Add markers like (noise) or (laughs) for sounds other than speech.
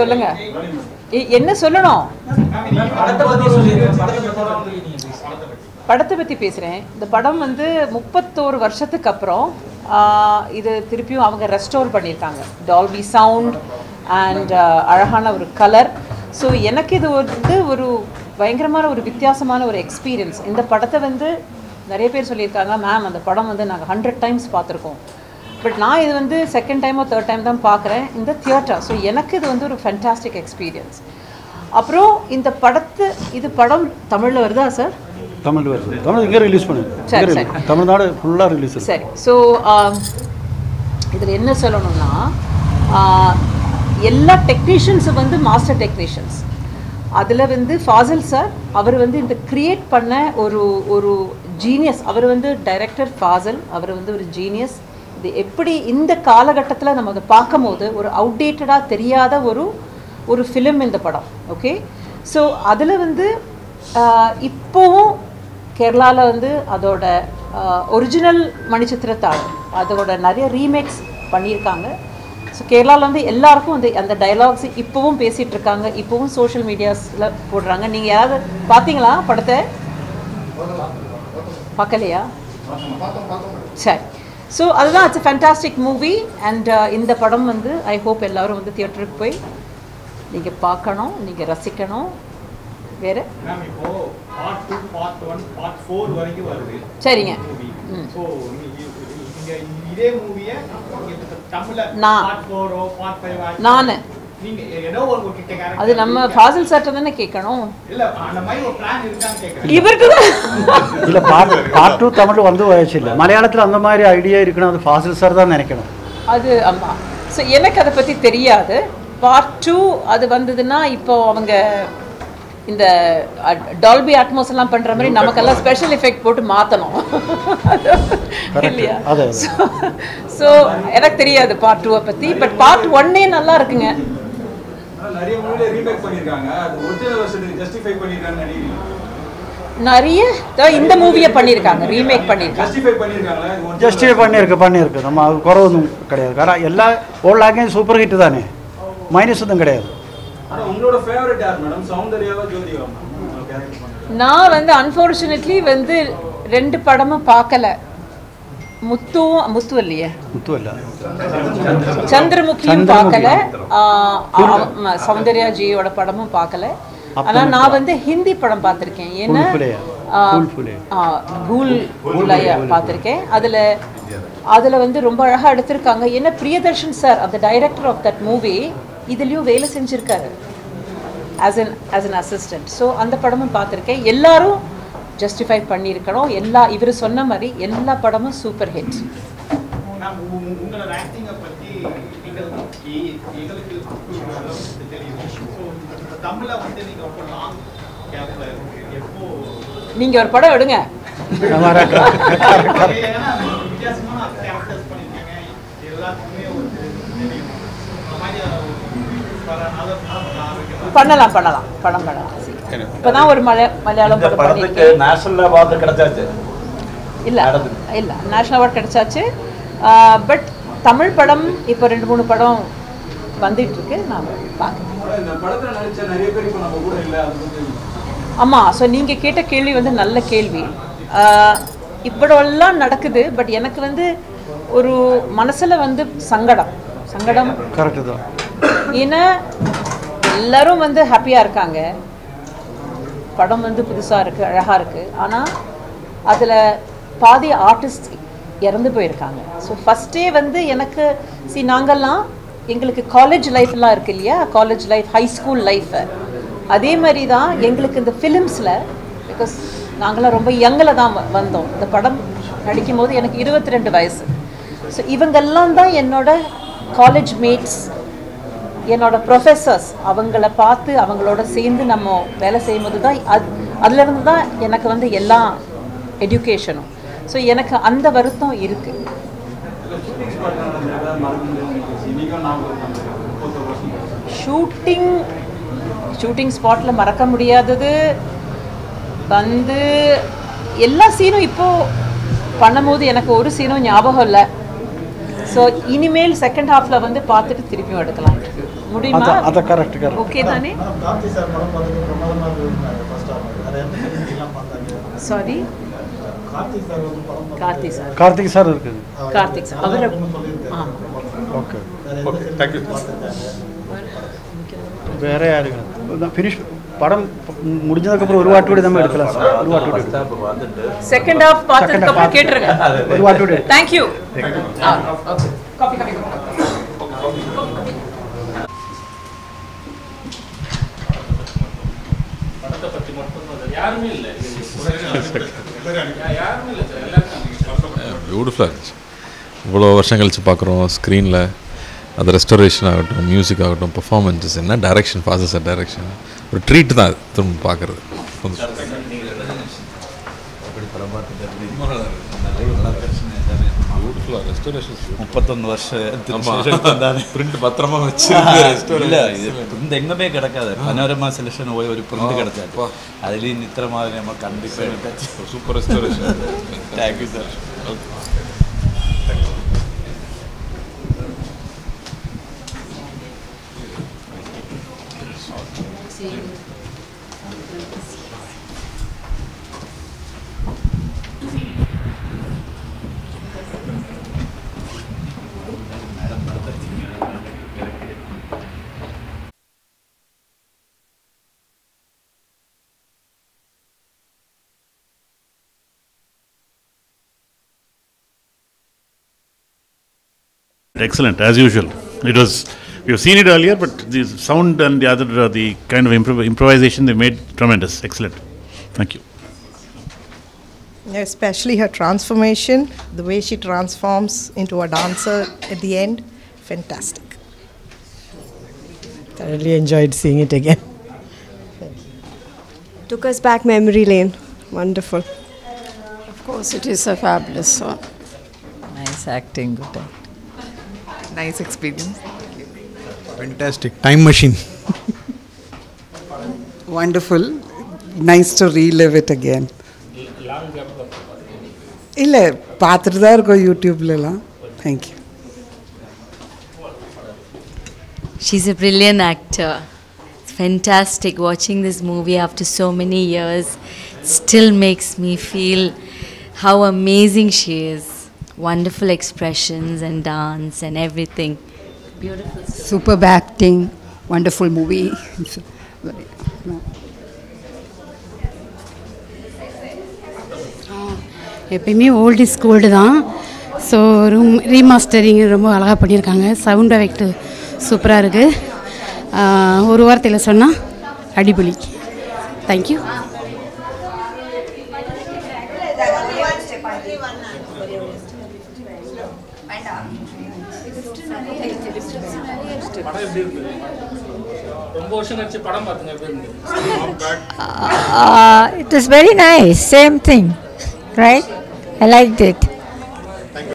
சொல்லுங்க. என்ன சொல்லணும்? படத்தை படத்தை பற்றி பேசுகிறேன் இந்த படம் வந்து முப்பத்தோரு வருஷத்துக்கு அப்புறம் இது திருப்பியும் அவங்க ரெஸ்டோர் பண்ணியிருக்காங்க. டால்பி சவுண்ட் அண்ட் அழகான ஒரு கலர் ஸோ எனக்கு இது வந்து ஒரு பயங்கரமான ஒரு வித்தியாசமான ஒரு எக்ஸ்பீரியன்ஸ் இந்த படத்தை வந்து நிறைய பேர் சொல்லியிருக்காங்க மேம் அந்த படம் வந்து நாங்கள் ஹண்ட்ரட் டைம்ஸ் பார்த்துருக்கோம். பட் நான் இது வந்து செகண்ட் டைமோ தேர்ட் டைம் தான் பார்க்குறேன் இந்த தியேட்டர் ஸோ எனக்கு இது வந்து ஒரு ஃபென்டாஸ்டிக் எக்ஸ்பீரியன்ஸ் அப்புறம் இந்த படத்து இது படம் தமிழில் வருதா சார் தமிழ் வருது. தமிழ் இங்கே ரிலீஸ் பண்ணு. சரி, சரி. தமிழ்நாடு ஃபுல்லாக ரிலீஸ் சரி. ஸோ இதில் என்ன சொல்லணும்னா எல்லா டெக்னீஷியன்ஸும் வந்து மாஸ்டர் டெக்னீஷியன்ஸ் அதில் வந்து ஃபாசில் சார் அவர் வந்து இந்த கிரியேட் பண்ண ஒரு ஒரு ஜீனியஸ் அவர் வந்து டைரக்டர் ஃபாசில் அவர் வந்து ஒரு ஜீனியஸ் இது எப்படி இந்த காலகட்டத்தில் நம்ம அதை பார்க்கும்போது ஒரு அவுடேட்டடாக தெரியாத ஒரு ஒரு ஃபிலிம் இந்த படம் ஓகே ஸோ அதில் வந்து இப்போவும் கேரளாவில் வந்து அதோட ஒரிஜினல் மணிச்சித்திரத்தாள் அதோட நிறைய ரீமேக்ஸ் பண்ணியிருக்காங்க. ஸோ கேரளாவில் வந்து எல்லாருக்கும் வந்து அந்த டயலாக்ஸ் இப்போவும் பேசிகிட்டு இருக்காங்க. இப்போவும் சோஷியல் மீடியாஸில் போடுறாங்க. நீங்கள் யாராவது பார்த்தீங்களா படத்தை? பார்க்கலையா? சரி. ஸோ அதுதான் இட்ஸ் ஃபேண்டாஸ்டிக் மூவி அண்ட் இந்த படம் வந்து ஐ ஹோப் எல்லாரும் வந்து தியேட்டருக்கு போய் நீங்கள் பார்க்கணும் நீங்கள் ரசிக்கணும். வேறு? சரிங்க. நான். நான். அது நம்ம? ஃபாசில் சார்ட்ட தானே கேட்கணும் இல்ல அந்த மாதிரி ஒரு பிளான் இருக்கான்னு கேக்குறேன். இவருக்கு இல்லை பார்ட் பார்ட் டூ தமிழ் வந்து வயசு இல்லை. மலையாளத்தில் அந்த மாதிரி ஐடியா இருக்கணும் அது ஃபாசில் சார் தான் நினைக்கணும். அது ஆமாம் ஸோ எனக்கு அதை பற்றி தெரியாது. பார்ட் டூ அது வந்ததுன்னா இப்போ அவங்க இந்த டால்பி அட்மாஸ் எல்லாம் பண்ணுற மாதிரி நமக்கெல்லாம் ஸ்பெஷல் எஃபெக்ட் போட்டு இல்லையா? அது, ஸோ எனக்கு தெரியாது பார்ட் டூவை பற்றி பட் பார்ட் ஒன்னே நல்லா இருக்குங்க. நிறைய மூவில ரீமேக் பண்ணிருக்காங்க. அது ஒரிஜினல் வெர்ஷனுக்கு ஜஸ்டிஃபை பண்ணிருக்காங்கன்னு நினைக்கிறீங்க நிறைய இந்த மூவியை பண்ணியிருக்காங்க ரீமேக் பண்ணியிருக்காங்க ஜஸ்டிஃபை பண்ணியிருக்கு பண்ணியிருக்கு நம்ம அது குறவொன்றும் கிடையாது. காரணம் எல்லா ஓல்ட் லாங்குவேஜ் சூப்பர் ஹிட் தானே. மைனஸ் ஒன்றும் கிடையாது. ஆனா உங்களோட ஃபேவரட் யார் மேடம் சௌந்தர்யாவா ஜோதிகா நான் வந்து அன்ஃபார்ச்சுனேட்லி வந்து ரெண்டு படமும் பார்க்கல. முத்துவும் முத்து இல்லையே. முத்து இல்லை சந்திரமுகியும் சந்திரமுகி. பார்க்கல. ஆஹ் ஆமா, சௌந்தர்யா ஜியோட படமும் பார்க்கல. ஆனா நான் வந்து ஹிந்தி படம் பார்த்திருக்கேன். ஏன்னா கூல் கூலையா பார்த்திருக்கேன். அதுல அதுல வந்து ரொம்ப அழகா எடுத்திருக்காங்க. ஏன்னா பிரியதர்ஷன் சார் அந்த டைரக்டர் ஆஃப் தட் மூவி இதுலயும் வேலை செஞ்சிருக்காரு. As an as an assistant so அந்த படமும் பார்த்துருக்கேன். எல்லாரும் ஜஸ்டிஃபை பண்ணியிருக்கணும் எல்லா இவர் சொன்ன மாதிரி எல்லா படமும் சூப்பர் ஹிட் நீங்க ஒரு படம் எடுங்க. பண்ணலாம் பண்ணலாம். படம் பண்ணலாம். இப்பதான் ஒரு மலை மலையாளம் படத்துக்கு நேஷனல் அவார்டு கிடைச்சாச்சு. இல்ல. இல்ல நேஷனல் அவார்ட் கிடைச்சாச்சு. பட் தமிழ் படம் இப்போ ரெண்டு மூணு படம் வந்துட்டு இருக்கு நான் பார்க்குறேன். ஆனா இந்த படத்துல நடிச்ச நிறைய பேர் இப்ப நம்ம கூட இல்ல அது வந்து ஆமாம் ஸோ நீங்கள் கேட்ட கேள்வி வந்து நல்ல கேள்வி. ஆஹ் இவ்வளவெல்லாம் நடக்குது பட் எனக்கு வந்து ஒரு மனசில் வந்து சங்கடம். சங்கடம். கரெக்டு தான். ஏன்னா எல்லாரும் வந்து ஹாப்பியாக இருக்காங்க. படம் வந்து புதுசாக இருக்குது அழகாக இருக்குது ஆனால் அதில் பாதி ஆர்டிஸ்ட் இறந்து போயிருக்காங்க. ஸோ ஃபஸ்ட்டே வந்து எனக்கு சி நாங்கள்லாம் எங்களுக்கு காலேஜ் லைஃப்லாம் இருக்கு இல்லையா? College life high school life அதே மாதிரி தான் எங்களுக்கு இந்த ஃபிலிம்ஸில் பிகாஸ் நாங்களாம் ரொம்ப யங்கில் தான் வ- வந்தோம். இந்த படம் நடிக்கும் போது எனக்கு இருபத்தி ரெண்டு வயசு. ஸோ இவங்கெல்லாம் தான் என்னோட காலேஜ் மேட்ஸ் என்னோட ப்ரொஃபஸர்ஸ் அவங்கள பார்த்து அவங்களோட சேர்ந்து நம்ம வேலை செய்யும்போது தான் அது அதுலேருந்து தான் எனக்கு வந்து எல்லா எஜுகேஷனும் ஸோ எனக்கு அந்த வருத்தம் இருக்குது ஷூட்டிங் இருக்கு ஷூட்டிங் ஷூட்டிங் ஸ்பாட்டில் மறக்க முடியாதது வந்து எல்லா சீனும் இப்போது பண்ணும்போது எனக்கு ஒரு சீனும் ஞாபகம் இல்லை. ஸோ இனிமேல் செகண்ட் ஹாஃபில் வந்து பார்த்துட்டு திருப்பியும் எடுக்கலாம். முடியுமா? அதான் கரெக்ட் கரெக்ட் ஓகே தானே? சார் படம் பார்த்துட்டு பிரமாதமாக இருந்தாங்க ஃபர்ஸ்ட் ஹாஃப் வேறு எந்த எல்லாம் பார்த்தாங்க. சாரி கார்த்திக் சார் வந்து படம் பார்த்துட்டு கார்த்திக் சார். கார்த்திக் சார் இருக்குது. கார்த்திக் சார். அவரை-. ஓகே. வேற யாருங்க ஃபினிஷ் படம் முடிஞ்சதுக்கப்புறம் ஒரு வாட்டி நம்ம எடுக்கலாம் சார் ஒரு வாட்டி செகண்ட் ஹாஃப் பார்த்ததுக்கு அப்புறம் ஒரு வாட்டி கூட. எடுக்கலாம். தேங்க்யூ காப்பி படத்தை பற்றி மட்டும். யாருமே இல்லை. யாருமே இல்லை சார். எல்லாருக்கும் பியூட்டிஃபுல்லாக இருந்துச்சு. இவ்வளோ வருஷம் கழிச்சு பார்க்குறோம் ஸ்க்ரீனில் அது ரெஸ்டரேஷன் ஆகட்டும் மியூசிக் ஆகட்டும் பெர்ஃபார்மன்ஸஸ் என்ன டைரக்ஷன் ஃபாஸ்ட் சார் டைரக்ஷன் ஒரு ட்ரீட் தான் அது. திரும்ப பார்க்குறது பியூட்டிஃபுல்லாக ரெஸ்டரேஷன் முப்பத்தொன்று வருஷம் பிரிண்ட் பத்திரமா வச்சு இல்ல இது பிரிண்ட் எங்குமே கிடைக்காது பனோரமா செலெக்ஷன் போய் ஒரு பிரிண்ட் கிடைச்சாரு அதுலேயும் இத்திர மாதிரி நம்ம கண்டிப்பாக எடுத்தாச்சு super restoration thank you sir Excellent, as usual. It was, we have seen it earlier, but the sound and the other, uh, the kind of improv- improvisation they made tremendous. Excellent. Thank you. Especially her transformation, the way she transforms into a dancer at the end, fantastic. Thoroughly enjoyed seeing it again. Took us back memory lane. Wonderful. Of course, it is a fabulous one. Nice acting, good acting Nice experience. Fantastic. Time machine. (laughs) Wonderful. Nice to relive it again. இல்லை பார்த்துட்டு தான் இருக்கோம் யூடியூப்லலாம் thank you She's a brilliant actor. It's fantastic watching this movie after so many years. Still makes me feel how amazing she is. Wonderful expressions and dance and everything. Beautiful. Super acting wonderful movie எப்பயுமே old is gold தான். So room remastering ரொம்ப அழகாக பண்ணியிருக்காங்க. Sound effect சூப்பராக இருக்குது ஒரு வார்த்தையில் சொன்னால் அடிபொலி. Thank you படம் எப்படி இருக்கு ரொம்ப வருஷம் கழிச்சு படம் பார்த்துங்க எப்படி இருக்கு Uh, it was very nice. Same thing, right? I liked it.